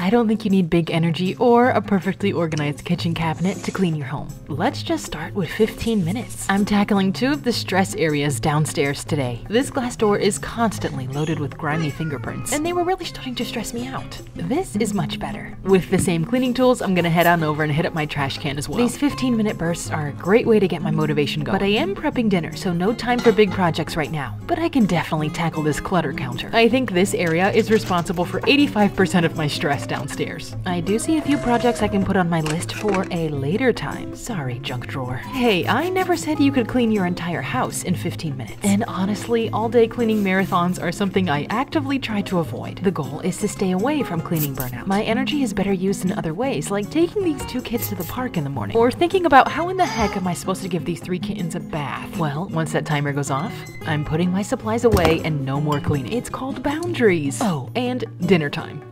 I don't think you need big energy or a perfectly organized kitchen cabinet to clean your home. Let's just start with 15 minutes. I'm tackling two of the stress areas downstairs today. This glass door is constantly loaded with grimy fingerprints, and they were really starting to stress me out. This is much better. With the same cleaning tools, I'm gonna head on over and hit up my trash can as well. These 15 minute bursts are a great way to get my motivation going. But I am prepping dinner, so no time for big projects right now. But I can definitely tackle this clutter counter. I think this area is responsible for 85% of my stress downstairs. I do see a few projects I can put on my list for a later time. Sorry, junk drawer. Hey, I never said you could clean your entire house in 15 minutes. And honestly, all day cleaning marathons are something I actively try to avoid. The goal is to stay away from cleaning burnout. My energy is better used in other ways, like taking these two kids to the park in the morning, or thinking about how in the heck am I supposed to give these three kittens a bath. Well, once that timer goes off, I'm putting my supplies away and no more cleaning. It's called boundaries. Oh, and dinner time.